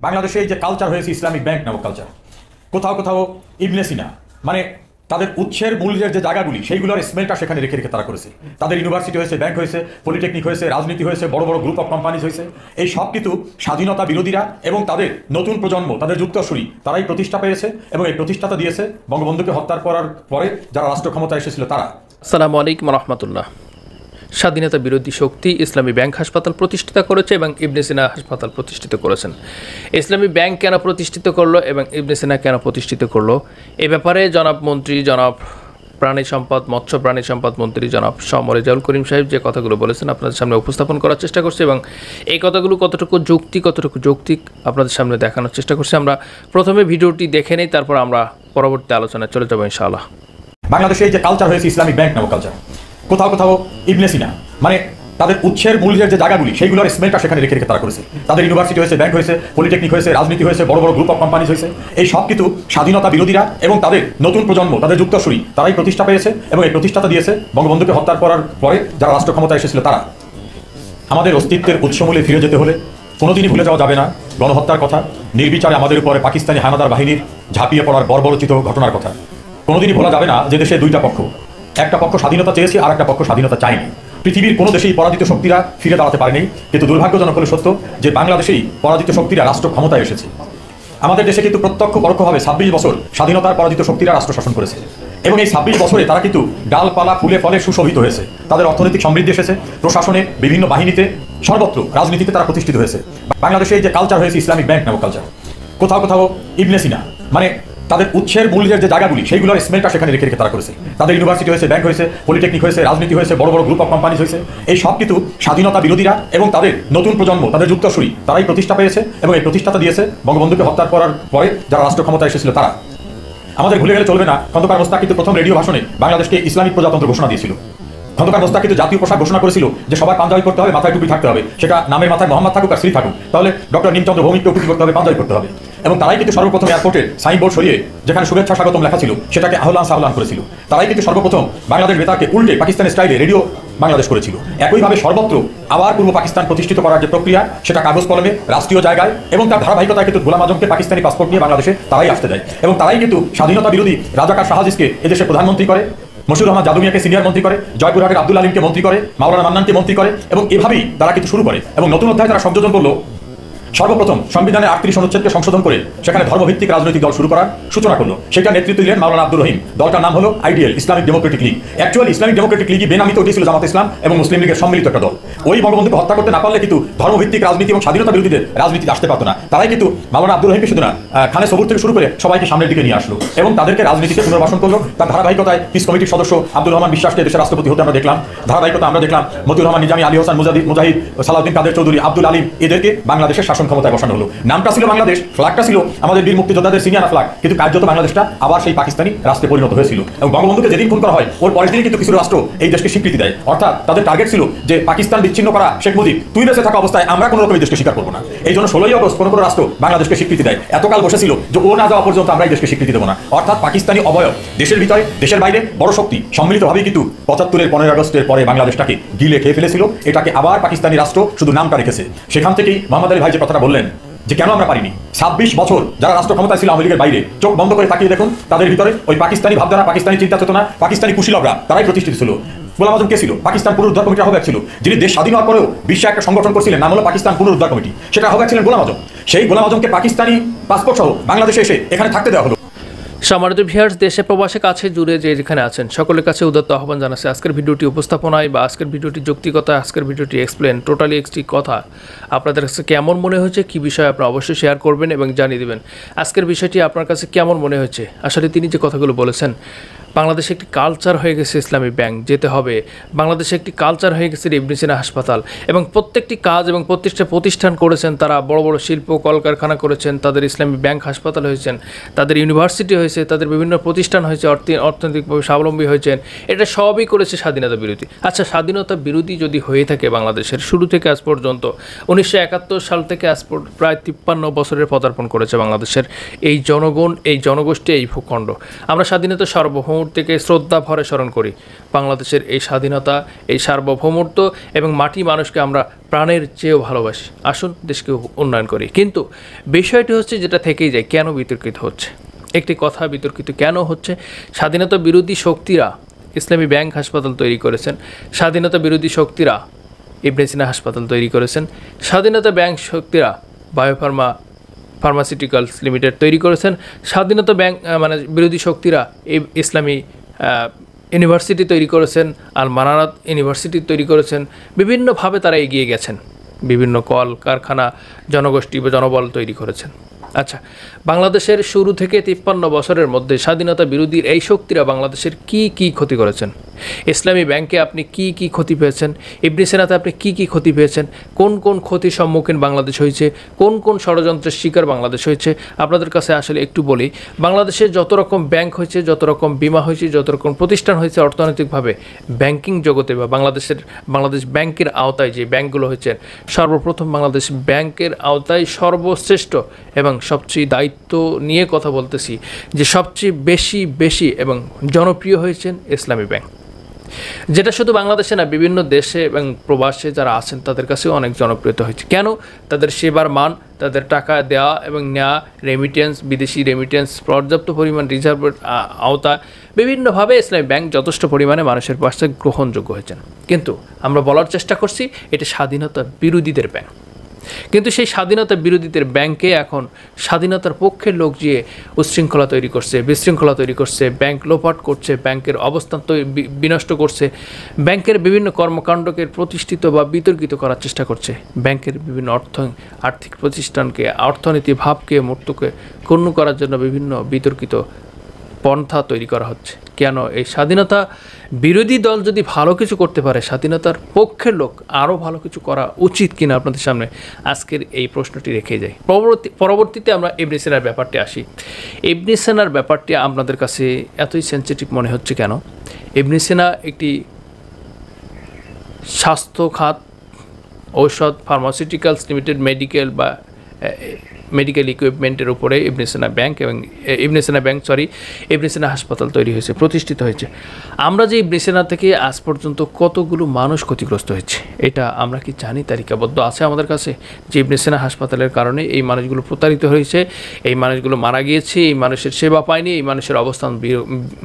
বাংলাদেশে যে কালচার হয়েছে ইসলামিক ব্যাংক নামক কালচার কোথাও কোথাও ইবনে সিনা মানে তাদের উৎসের মূল্যের যে জায়গাগুলি, সেইগুলোর স্মেলটা সেখানে রেখে রেখে তারা করেছে। তাদের ইউনিভার্সিটি হয়েছে ব্যাংক হয়েছে পলিটেকনিক হয়েছে, রাজনীতি হয়েছে, বড় বড় গ্রুপ অফ কোম্পানিজ হয়েছে। এই সব কিছু স্বাধীনতা বিরোধীরা এবং তাদের নতুন প্রজন্ম, তাদের যুক্তসূরি তারাই প্রতিষ্ঠা পেয়েছে এবং এই প্রতিষ্ঠাতা দিয়েছে। বঙ্গবন্ধুকে হত্যার করার পরে যারা রাষ্ট্র ক্ষমতা এসেছিল তারা। আসসালামু আলাইকুম রহমতুল্লাহ। স্বাধীনতা বিরোধী শক্তি ইসলামী ব্যাংক হাসপাতাল প্রতিষ্ঠিত করেছে এবং ইবনে সিনা হাসপাতাল প্রতিষ্ঠিত করেছেন। ইসলামী ব্যাংক কেন প্রতিষ্ঠিত করল এবং ইবনে সিনা কেন প্রতিষ্ঠিত করল? এ ব্যাপারে জনাব মন্ত্রী, জনাব প্রাণী সম্পদ, মৎস্য প্রাণী সম্পদ মন্ত্রী জনাব সম রেজাউল করিম সাহেব যে কথাগুলো বলেছেন আপনাদের সামনে উপস্থাপন করার চেষ্টা করছি এবং এই কথাগুলো কতটুকু যুক্তি, কতটুকু যৌক্তিক আপনাদের সামনে দেখানোর চেষ্টা করছি। আমরা প্রথমে ভিডিওটি দেখে নেই, তারপর আমরা পরবর্তী আলোচনায় চলে যাব ইনশাআল্লাহ। বাংলাদেশে এই যে কালচার হয়েছে ইসলামিক ব্যাংক নামক কালচার কোথাও কোথাও ইবনে সিনা মানে তাদের উৎসের মূল্যের যে জায়গাগুলি, সেইগুলোর স্মেলটা সেখানে রেখে রেখে তারা করেছে। তাদের ইউনিভার্সিটি হয়েছে ব্যাংক হয়েছে পলিটেকনিক হয়েছে, রাজনীতি হয়েছে, বড় বড় গ্রুপ অফ কোম্পানিজ হয়েছে। এই সব কিছু স্বাধীনতা বিরোধীরা এবং তাদের নতুন প্রজন্ম, তাদের যুক্তসূরি তারাই প্রতিষ্ঠা পেয়েছে এবং এই প্রতিষ্ঠাতা দিয়েছে বঙ্গবন্ধুকে হত্যা করার পরে যারা রাষ্ট্র ক্ষমতা এসেছিল তারা। আমাদের অস্তিত্বের উৎসমূলে ফিরে যেতে হলে কোনোদিনই ভুলে যাওয়া যাবে না গণহত্যার কথা, নির্বিচারে আমাদের উপরে পাকিস্তানি হানাদার বাহিনীর ঝাঁপিয়ে পড়ার বর্বরচিত ঘটনার কথা। কোনোদিনই ভোলা যাবে না যে দেশে দুইটা পক্ষ। একটা পক্ষ স্বাধীনতা চেয়েছে, আর একটা পক্ষ স্বাধীনতা চায়নি। পৃথিবীর কোনো দেশেই পরাজিত শক্তিরা ফিরে দাঁড়াতে পারেনি, কিন্তু দুর্ভাগ্যজনক হলে সত্য যে বাংলাদেশেই পরাজিত শক্তিরা রাষ্ট্র ক্ষমতায় এসেছে। আমাদের দেশে কিন্তু প্রত্যক্ষ পরোক্ষভাবে ছাব্বিশ বছর স্বাধীনতার পরাজিত শক্তিরা রাষ্ট্র শাসন করেছে। এবং এই ছাব্বিশ বছরে তারা কিন্তু ডালপালা, ফুলে ফলে সুশোভিত হয়েছে। তাদের অর্থনৈতিক সমৃদ্ধি এসেছে, প্রশাসনে, বিভিন্ন বাহিনীতে, সর্বত্র রাজনীতিতে তারা প্রতিষ্ঠিত হয়েছে। বাংলাদেশে যে কালচার হয়েছে ইসলামিক ব্যাংক নামক কালচার কোথাও কোথাও ইবনে সিনা মানে তাদের উৎসের মূল্যের যে জায়গাগুলি, সেইগুলোর স্মেলটা সেখানে রেখে রেখে তারা করেছে। তাদের ইউনিভার্সিটি হয়েছে ব্যাংক হয়েছে পলিটেকনিক হয়েছে, রাজনীতি হয়েছে, বড় বড় গ্রুপ অফ কোম্পানিজ হয়েছে। এই সব কিছু স্বাধীনতা বিরোধীরা এবং তাদের নতুন প্রজন্ম, তাদের যুক্তসূরি তারাই প্রতিষ্ঠা পেয়েছে এবং এই প্রতিষ্ঠাতা দিয়েছে বঙ্গবন্ধুকে হত্যা করার পরে যারা রাষ্ট্র ক্ষমতা এসেছিল তারা। আমাদের ভুলে গেলে চলবে না, খন্দকার মোস্তাক কিন্তু প্রথম রেডিও ভাষণে বাংলাদেশকে ইসলামিক প্রজাতন্ত্র ঘোষণা দিয়েছিল। খন্দকার মোস্তাক কিন্তু জাতীয় পোশাক ঘোষণা করেছিল যে সবাই পাঞ্জাবি করতে হবে, মাথায় টুপি থাকতে হবে, সেটা নামের মাথায় মোহাম্মদ থাকুক আর শ্রী থাকুক। তাহলে ডক্টর নিমচন্দ্র ভৌমিককে টুপি করতে হবে, পাঞ্জাবি করতে হবে। এবং তারাই কিন্তু সর্বপ্রথম এয়ারপোর্টে সাইনবোর্ড সরিয়ে যেখানে শুভেচ্ছা, স্বাগতম লেখা ছিল, সেটাকে আহ্লান সাহলান করেছিল। তারাই কিন্তু সর্বপ্রথম বাংলাদেশ বেতারকে উল্টে পাকিস্তানের স্টাইলে রেডিও বাংলাদেশ করেছিল। একইভাবে সর্বত্র আবার পূর্ব পাকিস্তান প্রতিষ্ঠিত করার যে প্রক্রিয়া, সেটা কাগজ কলমে, রাষ্ট্রীয় জায়গায় এবং তার ধারাবাহিকতায় কিন্তু গোলাম আজমকে পাকিস্তানি পাসপোর্ট নিয়ে বাংলাদেশে তারাই আসতে দেয়। এবং তারাই কিন্তু স্বাধীনতা বিরোধী রাজাকার শাহাজিজকে এদেশের প্রধানমন্ত্রী করে মশুর রহমান জাদুমিয়াকে সিনিয়র মন্ত্রী করে জয়পুরহাটের আব্দুল আলীমকে মন্ত্রী করে, মাওলানা মান্নানকে মন্ত্রী করে, এবং এভাবেই তারা কিন্তু শুরু করে। এবং নতুন অধ্যায় তারা সংযোজন করল সর্বপ্রথম সংবিধানের আটত্রিশ অনুচ্ছেদকে সংশোধন করে সেখানে ধর্মভিত্তিক রাজনৈতিক দল শুরু করার সূচনা করল। সেটা নেতৃত্ব দিলেন মাওলানা আব্দুর রহিম। দলটার নাম হলো ideal Islamic democratic league. Actually Islamic democratic লীগই বেনামিত ওটি ছিল জামাত ইসলাম এবং মুসলিম লীগের সম্মিলিত একটা দল। ওই বঙ্গবন্ধুকে হত্যা করতে না পারলে কিন্তু ধর্মভিত্তিক রাজনীতি এবং স্বাধীনতা বিরোধীদের রাজনীতি আসতে পারতো না। তারাই কিন্তু মাওলানা আব্দুর রহিমকে শুধু না খানে সবুর থেকে শুরু করে সবাইকে সামনের দিকে নিয়ে আসলো এবং তাদেরকে রাজনীতিতে পুনর্বাসন করল। তার ধারাবাহিকতায় পিস কমিটির সদস্য আব্দুর রহমান বিশ্বাসকে দেশের রাষ্ট্রপতি হতে আমরা দেখলাম। ধারাবাহিকতা আমরা দেখলাম মতিউর রহমান, নিজামী আলী হোসান মুজাহিদ মুজাহিদ, সালাউদ্দিন কাদের চৌধুরী, আব্দুল আলিম, এদেরকে বাংলাদেশের শাসন ক্ষমতায় বসানো হলো। নামটা ছিল বাংলাদেশ, ফ্ল্যাগটা ছিল আমাদের বীর মুক্তিযোদ্ধাদের সিনিয়র ফ্ল্যাগ। কিন্তু কার্যত বাংলাদেশটা আবার সেই পাকিস্তানি রাষ্ট্রে পরিণত হয়েছিল। এবং বঙ্গবন্ধুকে যেদিন খুন করা হয়, ওর পরের দিনই কিন্তু কিছু রাষ্ট্র এই দেশকে স্বীকৃতি দেয়। অর্থাৎ তাদের টার্গেট ছিল যে পাকিস্তান বিচ্ছিন্ন করা শেখ মুজিব, তুই বেঁচে থাকা অবস্থায় আমরা কোনো রকম এই দেশকে স্বীকার করব না। এই জন্য ষোলোই আগস্ট কোনো কোনো রাষ্ট্র বাংলাদেশকে স্বীকৃতি দেয়। এতকাল বসেছিল যে ও না যাওয়া পর্যন্ত আমরা এই দেশকে স্বীকৃতি দেবো না। অর্থাৎ পাকিস্তানি অবয়ব, দেশের ভিতরে, দেশের বাইরে বড় শক্তি। সম্মিলিতভাবেই কিন্তু পঁচাত্তরের, পনেরোই আগস্টের পরে বাংলাদেশটাকে গিলে খেয়ে ফেলেছিল। এটাকে আবার পাকিস্তানি রাষ্ট্র শুধু নামটা রেখেছে। সেখান থেকেই মোহাম্মদ আলী ভাই যে কথাটা বললেন যে কেন আমরা পারিনি? ছাব্বিশ বছর যারা রাষ্ট্র ক্ষমতায় ছিল আওয়ামী বাইরে, চোখ বন্ধ করে তাকিয়ে দেখুন, তাদের ভিতরে ওই পাকিস্তানি ভাবধারা, পাকিস্তানি চিন্তা চেতনা পাকিস্তানি কুশীলকরা তারাই প্রতিষ্ঠিত ছিল। গোলাম আজম কে ছিল? পাকিস্তান পুনরুদ্ধার কমিটির আহ্বায়ক ছিল, যিনি দেশ স্বাধীন হওয়ার পরেও বিশ্বে একটা সংগঠন করছিলেন, নাম হলো পাকিস্তান পুনরুদ্ধার কমিটি। সেটা আহ্বায়ক ছিলেন গোলাম আজম। সেই গোলাম আজমকে পাকিস্তানি পাসপোর্ট সহ বাংলাদেশে এসে এখানে থাকতে দেওয়া হলো। সম্মানিত ভিয়ার্স দেশে প্রবাসে কাছে জুড়ে যে যেখানে আছেন, সকলের কাছে উদত্ত আহ্বান জানাচ্ছে। আজকের ভিডিওটি উপস্থাপনায় বা আজকের ভিডিওটি যৌক্তিকতা আজকের ভিডিওটি এক্সপ্লেন টোটালি একটি কথা। আপনাদের কাছে কেমন মনে হয়েছে, কী বিষয়ে আপনারা অবশ্যই শেয়ার করবেন এবং জানিয়ে দেবেন। আজকের বিষয়টি আপনার কাছে কেমন মনে হয়েছে? আসলে তিনি যে কথাগুলো বলেছেন বাংলাদেশে একটি কালচার হয়ে গেছে ইসলামী ব্যাংক, যেতে হবে। বাংলাদেশে একটি কালচার হয়ে গেছে ইবনে সিনা হাসপাতাল। এবং প্রত্যেকটি কাজ এবং প্রতিষ্ঠা প্রতিষ্ঠান করেছেন তারা। বড় বড় শিল্প, কলকারখানা করেছেন, তাদের ইসলামী ব্যাংক হাসপাতাল হয়েছেন, তাদের ইউনিভার্সিটি হয়েছে, তাদের বিভিন্ন প্রতিষ্ঠান হয়েছে, অর্থ- অর্থনৈতিকভাবে স্বাবলম্বী হয়েছেন। এটা সবই করেছে স্বাধীনতা বিরোধী। আচ্ছা স্বাধীনতা বিরোধী যদি হয়ে থাকে বাংলাদেশের, শুরু থেকে আজ পর্যন্ত, উনিশশো একাত্তর সাল থেকে আজ প্রায় তিপ্পান্ন বছরের পদার্পণ করেছে বাংলাদেশের এই জনগণ, এই জনগোষ্ঠী, এই ভূখণ্ড। আমরা স্বাধীনতা সার্বভৌম মুহূর্তকে শ্রদ্ধা, ভরে স্মরণ করি। বাংলাদেশের এই স্বাধীনতা, এই সার্বভৌমত্ব এবং মাটি মানুষকে আমরা প্রাণের চেয়েও ভালোবাসি। আসুন দেশকে উন্নয়ন করি। কিন্তু বিষয়টি হচ্ছে যেটা থেকেই যায়, কেন বিতর্কিত হচ্ছে? একটি কথা বিতর্কিত কেন হচ্ছে? স্বাধীনতা বিরোধী শক্তিরা, ইসলামী ব্যাংক হাসপাতাল তৈরি করেছেন। স্বাধীনতা বিরোধী শক্তিরা ইবনে সিনা হাসপাতাল তৈরি করেছেন। স্বাধীনতা ব্যাংক শক্তিরা, বায়োফার্মা ফার্মাসিউটিক্যালস লিমিটেড তৈরি করেছেন। স্বাধীনতা ব্যাংক মানে বিরোধী শক্তিরা এই ইসলামী ইউনিভার্সিটি তৈরি করেছেন, আল মানারাত ইউনিভার্সিটি তৈরি করেছেন। বিভিন্নভাবে তারা এগিয়ে গেছেন। বিভিন্ন কল কারখানা জনগোষ্ঠী বা জনবল তৈরি করেছেন। আচ্ছা বাংলাদেশের শুরু থেকে তিপ্পান্ন বছরের মধ্যে স্বাধীনতা বিরোধীর এই শক্তিরা বাংলাদেশের কি কি ক্ষতি করেছেন? ইসলামী ব্যাংকে আপনি কি কি ক্ষতি পেয়েছেন? ইবনে সেনাতে আপনি কি কি ক্ষতি পেয়েছেন? কোন কোন ক্ষতির সম্মুখীন বাংলাদেশ হয়েছে? কোন কোন ষড়যন্ত্রের শিকার বাংলাদেশ হয়েছে? আপনাদের কাছে আসলে একটু বলি, বাংলাদেশে যত রকম ব্যাংক হয়েছে, যত রকম বিমা হয়েছে, যত রকম প্রতিষ্ঠান হয়েছে, অর্থনৈতিকভাবে ব্যাংকিং জগতে বা বাংলাদেশের, বাংলাদেশ ব্যাংকের আওতায় যে ব্যাংকগুলো হয়েছে, সর্বপ্রথম বাংলাদেশ ব্যাংকের আওতায় সর্বশ্রেষ্ঠ এবং সবচেয়ে দায়িত্ব নিয়ে কথা বলতেছি যে সবচেয়ে বেশি বেশি এবং জনপ্রিয় হয়েছেন ইসলামী ব্যাংক। যেটা শুধু বাংলাদেশে না, বিভিন্ন দেশে এবং প্রবাসে যারা আছেন তাদের কাছেও অনেক জনপ্রিয়তা হয়েছে। কেন? তাদের সেবার মান, তাদের টাকা দেওয়া এবং নেওয়া রেমিটেন্স বিদেশি রেমিটেন্স পর্যাপ্ত পরিমাণ রিজার্ভের আওতা বিভিন্নভাবে ইসলামী ব্যাংক যথেষ্ট পরিমাণে মানুষের পাশে গ্রহণযোগ্য হয়েছেন। কিন্তু আমরা বলার চেষ্টা করছি, এটা স্বাধীনতা বিরোধীদের ব্যাংক। কিন্তু সেই স্বাধীনতা বিরোধীদের ব্যাংকে এখন স্বাধীনতার পক্ষের লোক যে উচ্ছৃঙ্খলা তৈরি করছে, বিশৃঙ্খলা তৈরি করছে, ব্যাংক লোপাট করছে, ব্যাংকের অবস্থান বিনষ্ট করছে, ব্যাংকের বিভিন্ন কর্মকাণ্ডকে প্রতিষ্ঠিত বা বিতর্কিত করার চেষ্টা করছে, ব্যাংকের বিভিন্ন অর্থ, আর্থিক প্রতিষ্ঠানকে, অর্থনীতি ভাবকে, মূর্তকে ক্ষুণ্ণ করার জন্য বিভিন্ন বিতর্কিত পন্থা তৈরি করা হচ্ছে। কেন? এই স্বাধীনতা বিরোধী দল যদি ভালো কিছু করতে পারে, স্বাধীনতার পক্ষের লোক আরও ভালো কিছু করা উচিত কিনা আপনাদের সামনে আজকের এই প্রশ্নটি রেখে যাই। পরবর্তী পরবর্তীতে আমরা ইবনে ব্যাপারটি আসি। ইবনে ব্যাপারটি আপনাদের কাছে এতই সেন্সিটিভ মনে হচ্ছে কেন? ইবনে একটি স্বাস্থ্য খাত ঔষধ ফার্মাসিউটিক্যালস লিমিটেড মেডিকেল বা মেডিকেল ইকুইপমেন্টের উপরে ইবনে সিনা ব্যাংক এবং ইবনেসেনা ইবনে ব্যাংক সরি ইবনে সিনা হাসপাতাল তৈরি হয়েছে, প্রতিষ্ঠিত হয়েছে। আমরা যে ইবনে সিনা থেকে আজ পর্যন্ত কতগুলো মানুষ ক্ষতিগ্রস্ত হয়েছে, এটা আমরা কি জানি? তালিকাবদ্ধ আছে আমাদের কাছে? যে ইবনে সিনা হাসপাতালের কারণে এই মানুষগুলো প্রতারিত হয়েছে, এই মানুষগুলো মারা গিয়েছে, এই মানুষের সেবা পায়নি, এই মানুষের অবস্থান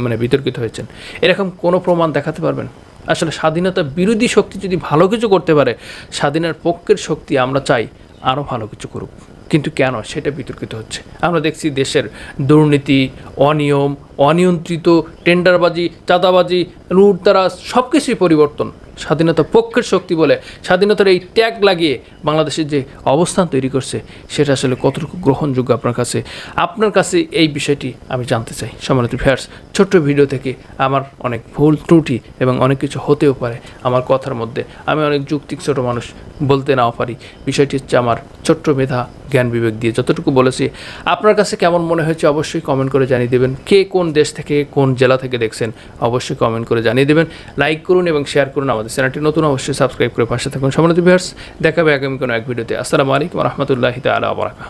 মানে বিতর্কিত হয়েছেন। এরকম কোনো প্রমাণ দেখাতে পারবেন? আসলে স্বাধীনতা বিরোধী শক্তি যদি ভালো কিছু করতে পারে, স্বাধীনের পক্ষের শক্তি আমরা চাই। আরও ভালো কিছু করুক। কিন্তু কেন সেটা বিতর্কিত হচ্ছে। আমরা দেখছি দেশের দুর্নীতি, অনিয়ম, অনিয়ন্ত্রিত টেন্ডারবাজি, চাঁদাবাজি রুট দ্বারা সব কিছুই পরিবর্তন। স্বাধীনতা পক্ষের শক্তি বলে স্বাধীনতার এই ট্যাগ লাগিয়ে বাংলাদেশের যে অবস্থান তৈরি করছে, সেটা আসলে কতটুকু গ্রহণযোগ্য আপনার কাছে? আপনার কাছে এই বিষয়টি আমি জানতে চাই। সম্মানিত ফেয়ার্স ছোট্ট ভিডিও থেকে আমার অনেক ভুল ত্রুটি এবং অনেক কিছু হতেও পারে আমার কথার মধ্যে। আমি অনেক যুক্তিক ছোট মানুষ বলতে নাও পারি। বিষয়টি হচ্ছে আমার ছোট্ট মেধা জ্ঞান বিবেক দিয়ে। যতটুকু বলেছি, আপনার কাছে কেমন মনে হয়েছে অবশ্যই কমেন্ট করে জানিয়ে দেবেন। কে কোন দেশ থেকে, কোন জেলা থেকে দেখছেন, অবশ্যই কমেন্ট করে জানিয়ে দেবেন। লাইক করুন এবং শেয়ার করুন আমাদের চ্যানেলটি নতুন অবশ্যই সাবস্ক্রাইব করে পাশে থাকুন। সম্মানিত ভিউয়ার্স, দেখাবে আগামী কোনো এক ভিডিওতে। আসসালামু আলাইকুম রহমতুল্লাহ তালা আবরাকা